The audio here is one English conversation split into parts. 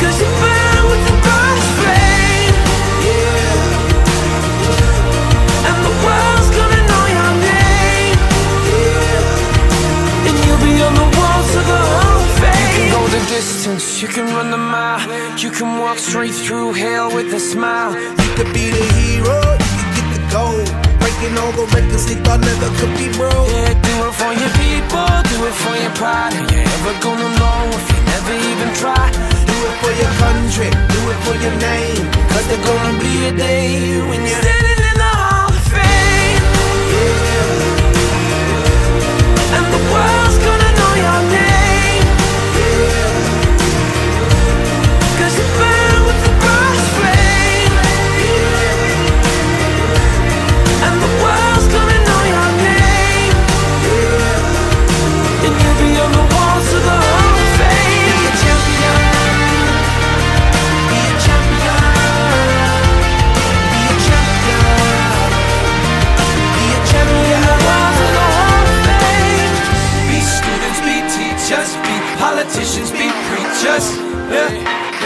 Cause you better with the breastplane Yeah And the world's gonna know your name And you'll be on the walls of the whole fame You can go the distance, you can run the mile. You can walk straight through hell with a smile. You could be the hero, you could get the gold. Breaking all the records they thought never could be broke. Yeah, do it for your people, do it for your pride. Are you ever gonna know if you never even try? Country, do it for your name. Cause there's gonna be a day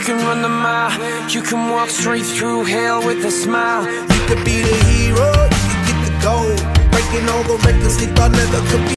can run the mile. You can walk straight through hell with a smile. You could be the hero, you could get the gold. Breaking all the records they thought never could be.